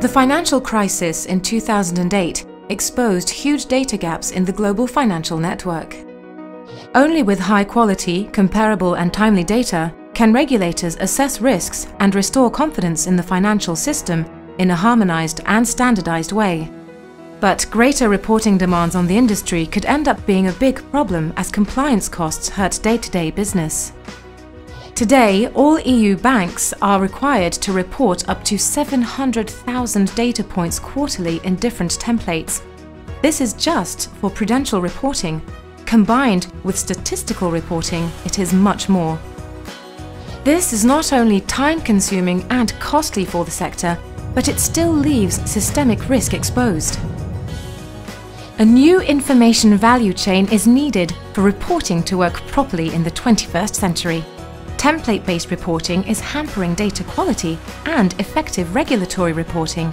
The financial crisis in 2008 exposed huge data gaps in the global financial network. Only with high quality, comparable and timely data can regulators assess risks and restore confidence in the financial system in a harmonized and standardized way. But greater reporting demands on the industry could end up being a big problem as compliance costs hurt day-to-day -day business. Today, all EU banks are required to report up to 700,000 data points quarterly in different templates. This is just for prudential reporting. Combined with statistical reporting, it is much more. This is not only time-consuming and costly for the sector, but it still leaves systemic risk exposed. A new information value chain is needed for reporting to work properly in the 21st century. Template-based reporting is hampering data quality and effective regulatory reporting.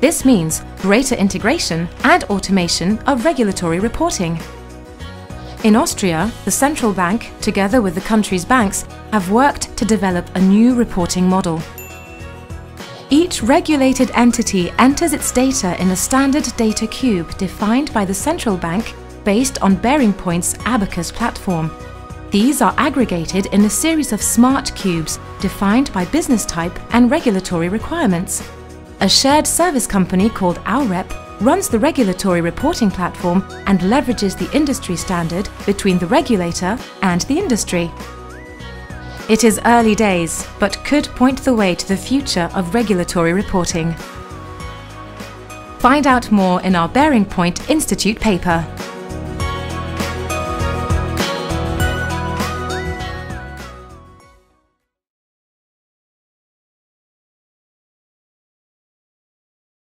This means greater integration and automation of regulatory reporting. In Austria, the central bank, together with the country's banks, have worked to develop a new reporting model. Each regulated entity enters its data in a standard data cube defined by the central bank based on BearingPoint's Abacus platform. These are aggregated in a series of smart cubes defined by business type and regulatory requirements. A shared service company called Aurep runs the regulatory reporting platform and leverages the industry standard between the regulator and the industry. It is early days, but could point the way to the future of regulatory reporting. Find out more in our BearingPoint Institute paper.